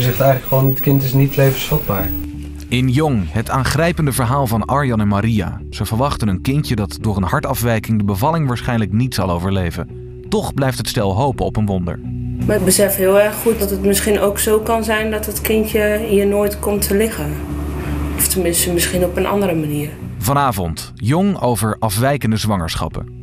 dokter zegt eigenlijk gewoon, het kind is niet levensvatbaar. In Jong, het aangrijpende verhaal van Arjan en Maria. Ze verwachten een kindje dat door een hartafwijking de bevalling waarschijnlijk niet zal overleven. Toch blijft het stel hopen op een wonder. Maar ik besef heel erg goed dat het misschien ook zo kan zijn dat het kindje hier nooit komt te liggen. Of tenminste misschien op een andere manier. Vanavond, Jong over afwijkende zwangerschappen.